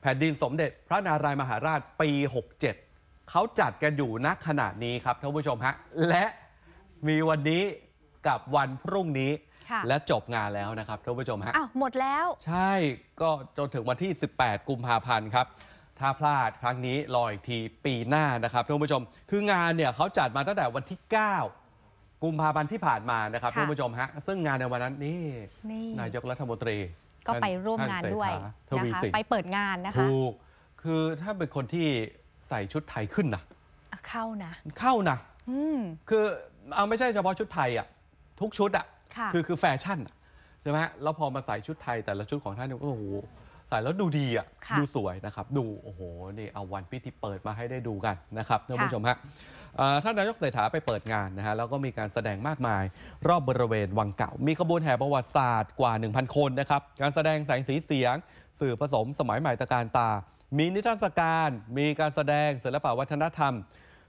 แผ่นดินสมเด็จพระนารายมหาราชปี 67 เขาจัดกันอยู่ณขณะนี้ครับท่านผู้ชมฮะ และมีวันนี้กับวันพรุ่งนี้ค่ะและจบงานแล้วนะครับท่านผู้ชมฮะอ้าวหมดแล้ว ใช่ก็จนถึงวันที่ 18 กุมภาพันธ์ครับ ถ้าพลาดครั้งนี้รออีกทีปีหน้านะครับท่านผู้ชม คืองานเนี่ยเขาจัดมาตั้งแต่วันที่ 9กุมภาพันธ์ที่ผ่านมานะครับค่ะท่านผู้ชมฮะซึ่งงานในวันนั้นนี่นี่นายกรัฐมนตรี ก็ไปร่วมงานท่เศรษฐด้วยทวีนะคะสินไปเปิดงานนะคะถูกคือถ้าเป็นคนที่ใส่ชุดไทยขึ้นนะอะเข้านะเข้านะอืมคือเอาไม่ใช่เฉพาะชุดไทยอะทุกชุดอะค่ะคือคือแฟชั่นอะใช่ไหมฮะแล้วพอมาใส่ชุดไทยแต่ละชุดของท่านเนี่ยก็โอ้โห ใส่แล้วดูดีอะค่ะดูสวยนะครับ ดูโอ้โหนี่เอาวันพิธีเปิดมาให้ได้ดูกันนะครับท่านค่ะผู้ชมฮะเอ่อท่านนายกเศรษฐาไปเปิดงานนะฮะแล้วก็มีการแสดงมากมาย รอบบริเวณวังเก่า มีขบวนแห่ประวัติศาสตร์กว่า 1,000 คนนะครับ การแสดงแสงสีเสียง สื่อผสมสมัยใหม่ตระการตา มีนิทรรศการ มีการแสดงศิลปวัฒนธรรม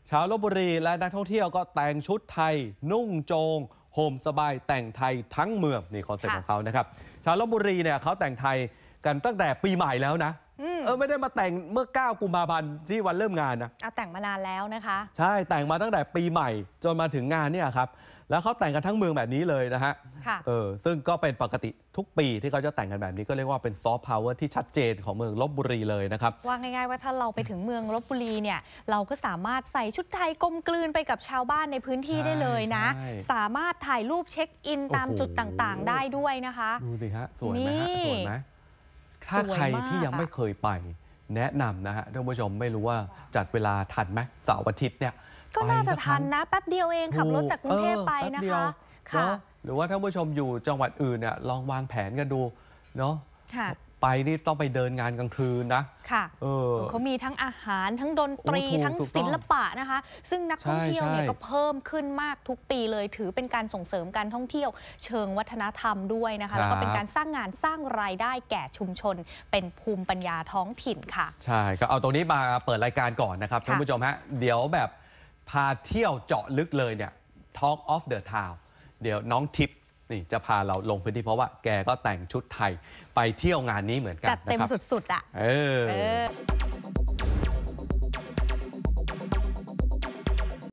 ชาวลบบุรีและนักท่องเที่ยวก็แต่งชุดไทย นุ่งโจงห่มสไบแต่งไทยทั้งเมืองนี่ concept ค่ะ ของเขานะครับชาวลบบุรีเนี่ยเขาแต่งไทย กันตั้งแต่ปีใหม่แล้วนะอืมเออไม่ได้มาแต่งเมื่อ 9 กุมภาพันธ์ที่วันเริ่มงานนะเอาแต่งมานานแล้วนะคะ ใช่แต่งมาตั้งแต่ปีใหม่ จนมาถึงงานเนี่ยครับ แล้วเขาแต่งกันทั้งเมืองแบบนี้เลยนะฮะค่ะเออซึ่งก็เป็นปกติทุกปีที่เขาจะแต่งกันแบบนี้ก็เรียกว่าเป็นซอฟต์พาวเวอร์ที่ชัดเจนของเมืองลบบุรีเลยนะครับ ว่าง่ายๆว่าถ้าเราไปถึงเมืองลบบุรีเนี่ยเราก็สามารถใส่ชุดไทยกลมกลืนไปกับชาวบ้านในพื้นที่ใช่ได้เลยนะใช่สามารถถ่ายรูป check in ตามโอ้โหจุดต่างๆ ได้ด้วยนะคะ ดูสิฮะสวยไหมฮะนี่สวยไหม ถ้าสวยใครมากที่ยังไม่เคยไปแนะนำนะฮะท่านผู้ชมไม่รู้ว่าจัดเวลาทันไหมเสาร์อาทิตย์เนี่ยก็น่าจะไปสัทันนะแป๊บเดียวเองขับรถจากกรุงเทพไปออนะแป๊บเดียวคะเนค่ะอะหรือว่าท่านผู้ชมอยู่จังหวัดอื่นเนี่ยลองวางแผนกันดูเนาะค่ะ ไปนี่ต้องไปเดินงานกลางคืนนะค่ะเออเขามีทั้งอาหารทั้งดนตรีโอ้ถูกทั้งถูกต้องศิลปะนะคะ ซึ่งนักท่องเที่ยวเนี่ยใช่ก็เพิ่มขึ้นมากทุกปีเลย ถือเป็นการส่งเสริมการท่องเที่ยวเชิงวัฒนธรรมด้วยนะคะ แล้วก็เป็นการสร้างงานสร้างรายได้แก่ชุมชน เป็นภูมิปัญญาท้องถิ่นค่ะ ใช่ก็เอาตรงนี้มาเปิดรายการก่อนนะครับค่ะท่านผู้ชมฮะเดี๋ยวแบบพาเที่ยวเจาะลึกเลยเนี่ย Talk of the Town เดี๋ยวน้องทิพย์ นี่จะพาเราลงพื้นที่เพราะว่าแกก็แต่งชุดไทยไปเที่ยวงานนี้เหมือนกันจัดเต็มนะครับสุดๆอะเออเออ